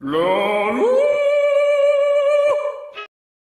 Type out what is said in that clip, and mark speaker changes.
Speaker 1: Lord.